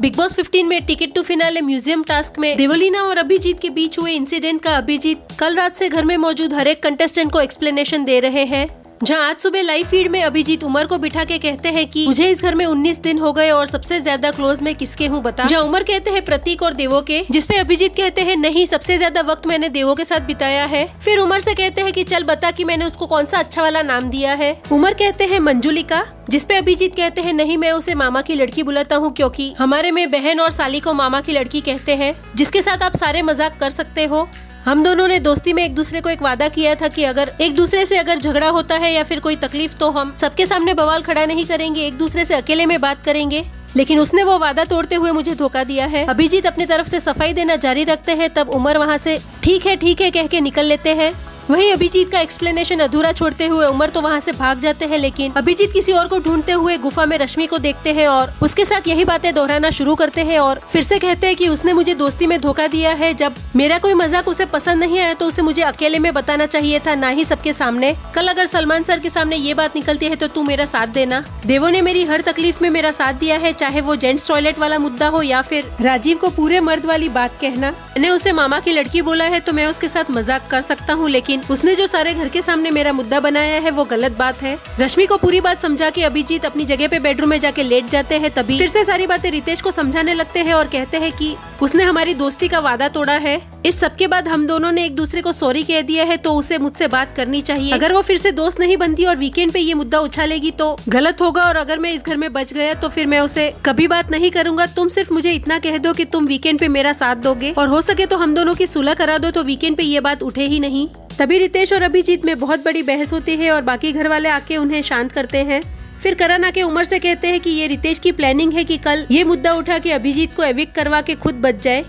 Big Boss 15 में ticket to finale museum task में देवलीना और अभिजीत के बीच हुए इंसिडेंट का अभिजीत कल रात से घर में मौजूद हर एक कंटेस्टेंट को एक्सप्लेनेशन दे रहे हैं। जहाँ आज सुबह लाइव फ़ीड में अभिजीत उमर को बिठा के कहते हैं कि, मुझे इस घर में 19 दिन हो गए और सबसे ज़्यादा क्लोज में किसके हूँ बता? जहाँ उमर कहते हैं प्रतीक और देवो के, जिसपे अभिजीत कहते हैं, नहीं, सबसे ज़्यादा वक्त मैंने देवो के साथ बिताया है। फिर उमर से कहते हैं कि, चल बता कि मैंने उसको कौन सा अच्छा वाला नाम दिया है? उमर कहते हैं, मंजुलिका, जिसपे अभिजीत कहते हैं, नहीं, मैं उसे मामा की लड़की बुलाता हूँ क्योंकि हमारे में बहन और साली को मामा की लड़की कहते हैं, जिसके साथ आप सारे मज़ाक कर सकते हो। हम दोनों ने दोस्ती में एक दूसरे को एक वादा किया था कि अगर एक दूसरे से अगर झगड़ा होता है या फिर कोई तकलीफ़ तो हम सबके सामने बवाल खड़ा नहीं करेंगे, एक दूसरे से अकेले में बात करेंगे। लेकिन उसने वो वादा तोड़ते हुए मुझे धोखा दिया है। अभिजीत अपनी तरफ़ से सफ़ाई देना जारी रखते हैं, तब उमर वहाँ से, ठीक है ठीक है, कह के निकल लेते हैं। वहीं अभिजीत का एक्सप्लेनेशन अधूरा छोड़ते हुए उमर तो वहाँ से भाग जाते हैं, लेकिन अभिजीत किसी और को ढूंढते हुए गुफा में रश्मि को देखते हैं और उसके साथ यही बातें दोहराना शुरू करते हैं और फिर से कहते हैं कि उसने मुझे दोस्ती में धोखा दिया है। जब मेरा कोई मज़ाक उसे पसंद नहीं आया तो उसे मुझे अकेले में बताना चाहिए था, ना ही सबके सामने। कल अगर सलमान सर के सामने ये बात निकलती है तो तू मेरा साथ देना। देवो ने मेरी हर तकलीफ़ में मेरा साथ दिया है, चाहे वो जेंट्स टॉयलेट वाला मुद्दा हो या फिर राजीव को पूरे मर्द वाली बात कहना। मैंने उसे मामा की लड़की बोला है तो मैं उसके साथ मज़ाक कर सकता हूँ, लेकिन उसने जो सारे घर के सामने मेरा मुद्दा बनाया है, वो गलत बात है। रश्मि को पूरी बात समझा के अभिजीत अपनी जगह पे बेडरूम में जाके लेट जाते हैं, तभी फिर से सारी बातें रितेश को समझाने लगते हैं और कहते हैं कि, उसने हमारी दोस्ती का वादा तोड़ा है। इस सबके बाद हम दोनों ने एक दूसरे को सॉरी कह दिया है तो उसे मुझसे बात करनी चाहिए। अगर वो फिर से दोस्त नहीं बनती और वीकेंड पे ये मुद्दा उछालेगी तो गलत होगा और अगर मैं इस घर में बच गया तो फिर मैं उसे कभी बात नहीं करूँगा। तुम सिर्फ़ मुझे इतना कह दो कि तुम वीकेंड पे मेरा साथ दोगे। और हो सके तो हम दोनों की सुलह करा दो तो वीकेंड पे ये बात उठे ही नहीं। तभी रितेश और अभिजीत में बहुत बड़ी बहस होती है और बाकी घर वाले आके उन्हें शांत करते हैं। फिर करण आके उमर से कहते हैं कि ये रितेश की प्लानिंग है कि कल ये मुद्दा उठा के अभिजीत को एविक करवा के खुद बच जाए।